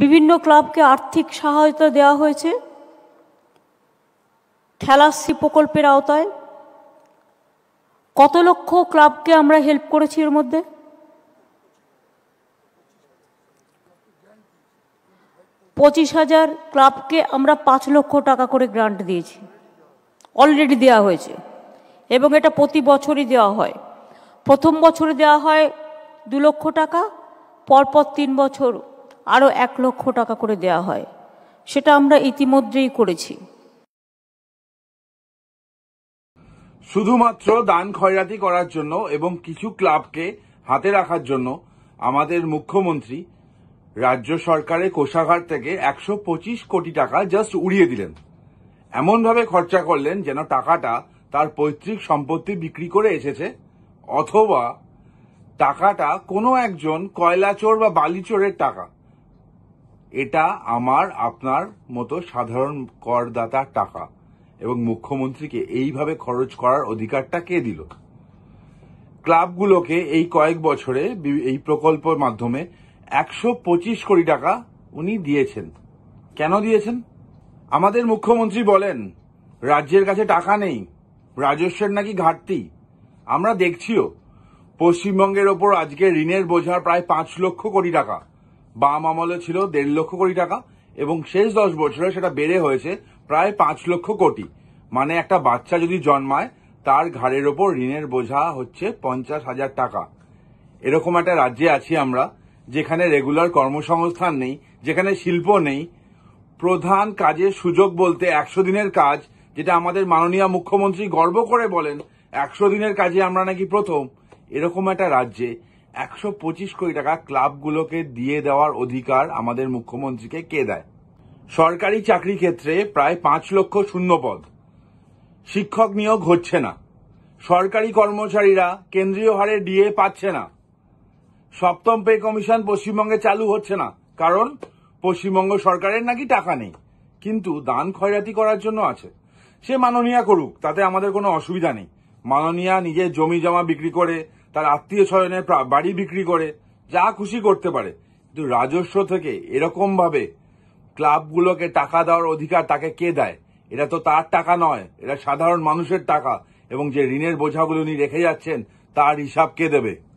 বিভিন্ন ক্লাবকে আর্থিক সহায়তা দেওয়া হয়েছে। খেলাশ্রী প্রকল্পের আওতায়। কত লক্ষ ক্লাবকে আমরা হেল্প করেছি এর মধ্যে? পঁচিশ হাজার ক্লাবকে আমরা পাঁচ লক্ষ টাকা করে গ্রান্ট দিয়েছি। অলরেডি দেওয়া হয়েছে এবং এটা প্রতি বছরই দেওয়া হয়। প্রথম বছরে দেওয়া হয় দু লক্ষ টাকা, পরপর তিন বছর আরও এক লক্ষ টাকা করে দেওয়া হয়। সেটা আমরা ইতিমধ্যেই করেছি। শুধুমাত্র দান খয়রাতি করার জন্য এবং কিছু ক্লাবকে হাতে রাখার জন্য আমাদের মুখ্যমন্ত্রী রাজ্য সরকারের কোষাগার থেকে একশো পঁচিশ কোটি টাকা জাস্ট উড়িয়ে দিলেন। এমনভাবে খরচা করলেন যেন টাকাটা তার পৈতৃক সম্পত্তি বিক্রি করে এসেছে, অথবা টাকাটা কোনো একজন কয়লা চোর বা বালি চোরের টাকা। এটা আমার, আপনার মতো সাধারণ করদাতার টাকা। এবং মুখ্যমন্ত্রীকে এইভাবে খরচ করার অধিকারটা কে দিল? ক্লাবগুলোকে এই কয়েক বছরে এই প্রকল্পের মাধ্যমে একশো পঁচিশ কোটি টাকা উনি দিয়েছেন। কেন দিয়েছেন? আমাদের মুখ্যমন্ত্রী বলেন, রাজ্যের কাছে টাকা নেই, রাজস্বের নাকি ঘাটতি। আমরা দেখছিও, পশ্চিমবঙ্গের ওপর আজকে ঋণের বোঝা প্রায় পাঁচ লক্ষ কোটি টাকা। বাম আমলে ছিল দেড় লক্ষ কোটি টাকা এবং শেষ দশ বছরে সেটা বেড়ে হয়েছে প্রায় পাঁচ লক্ষ কোটি। মানে একটা বাচ্চা যদি জন্মায়, তার ঘাড়ের ওপর ঋণের বোঝা হচ্ছে পঞ্চাশ হাজার টাকা। এরকম একটা রাজ্যে আছি আমরা, যেখানে রেগুলার কর্মসংস্থান নেই, যেখানে শিল্প নেই। প্রধান কাজের সুযোগ বলতে একশো দিনের কাজ, যেটা আমাদের মাননীয় মুখ্যমন্ত্রী গর্ব করে বলেন, একশো দিনের কাজে আমরা নাকি প্রথম। এরকম একটা রাজ্যে একশো পঁচিশ কোটি টাকা ক্লাবগুলোকে দিয়ে দেওয়ার অধিকার আমাদের মুখ্যমন্ত্রীকে কে দেয়? সরকারি চাকরি ক্ষেত্রে প্রায় পাঁচ লক্ষ শূন্য পদ। শিক্ষক নিয়োগ হচ্ছে না। সরকারি কর্মচারীরা কেন্দ্রীয় হারে ডিএ পাচ্ছে না। সপ্তম পে কমিশন পশ্চিমবঙ্গে চালু হচ্ছে না, কারণ পশ্চিমবঙ্গ সরকারের নাকি টাকা নেই। কিন্তু দান খয়রাতি করার জন্য আছে। সে মাননীয়া করুক, তাতে আমাদের কোনো অসুবিধা নেই। মাননীয়া নিজের জমি জমা বিক্রি করে তার আত্মীয় স্বজনের বাড়ি বিক্রি করে, যা খুশি করতে পারে। কিন্তু রাজস্ব থেকে এরকম ভাবে ক্লাবগুলোকে টাকা দেওয়ার অধিকার তাকে কে দেয়? এটা তো তার টাকা নয়, এটা সাধারণ মানুষের টাকা। এবং যে ঋণের বোঝাগুলো উনি রেখে যাচ্ছেন, তার হিসাব কে দেবে?